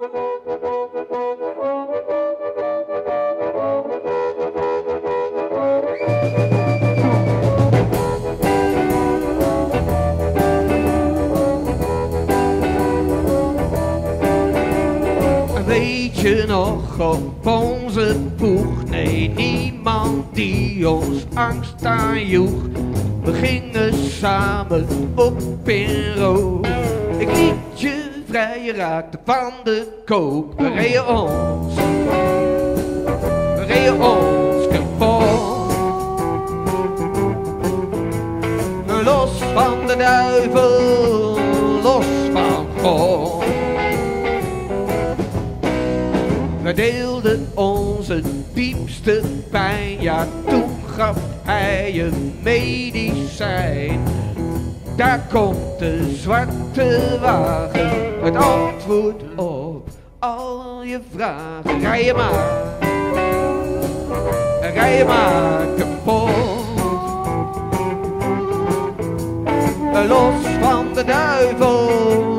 Weet je nog op onze boeg? Nee, niemand die ons angst aanjoeg. We gingen samen op in. Ik liet je vrij, je raakte van de kook. We reden ons, we reden ons kapot. Los van de duivel, los van God. We deelden onze diepste pijn, ja toen gaf hij je medicijn. Daar komt de zwarte wagen, het antwoord op al je vragen. Rij je maar, rij je maar kapot. Los van de duivel,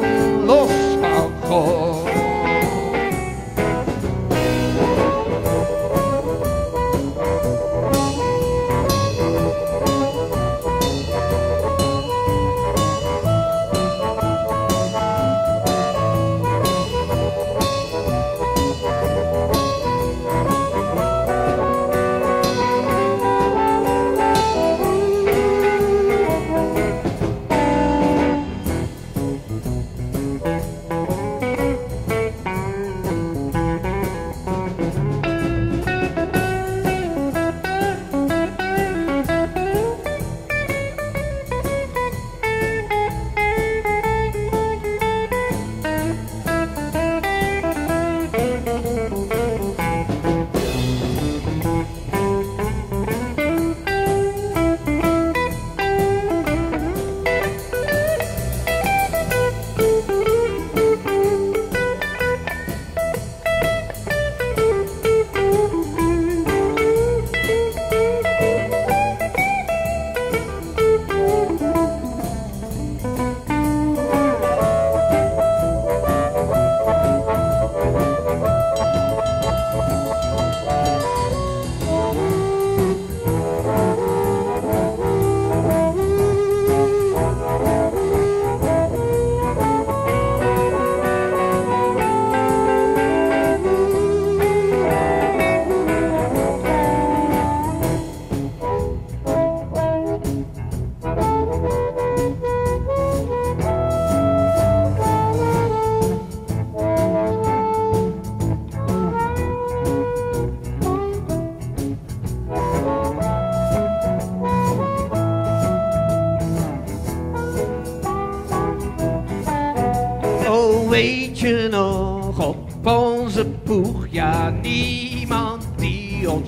weet je nog op onze boeg? Ja, niemand die ons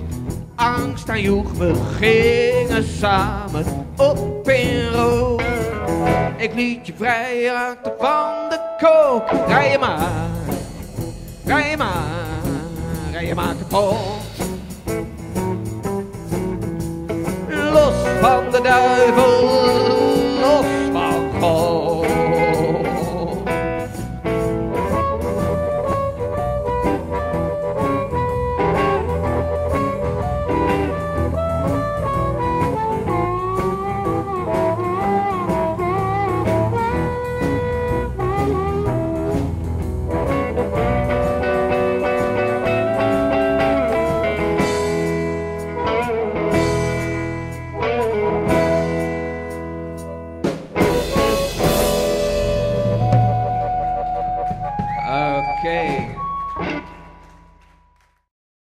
angst aanjoeg. We gingen samen op in rook. Ik liet je vrij raakte van de kook. Rij je maar, rij je maar, rij je maar kapot. Los van de duivel,